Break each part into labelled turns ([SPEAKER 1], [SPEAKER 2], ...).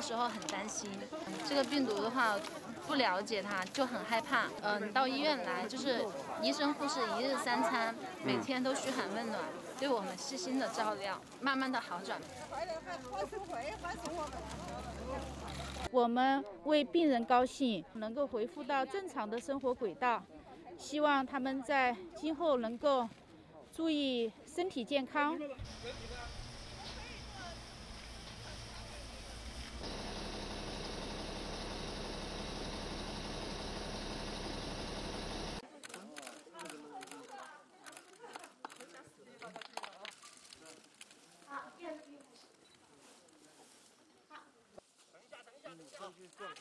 [SPEAKER 1] 时候很担心这个病毒的话，不了解它就很害怕。嗯，到医院来就是医生护士一日三餐，每天都嘘寒问暖，对我们细心的照料，慢慢的好转。
[SPEAKER 2] 我们为病人高兴，能够恢复到正常的生活轨道，希望他们在今后能够注意身体健康。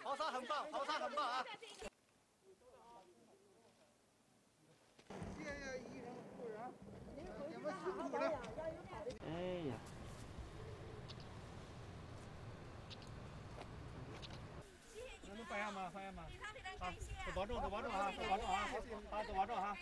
[SPEAKER 3] 跑沙很棒，跑沙很棒啊！谢谢医生护人，你们辛苦了。哎呀！能放下吗？放下吗？好，多保重，多保重啊！多保重啊！好，多保重哈。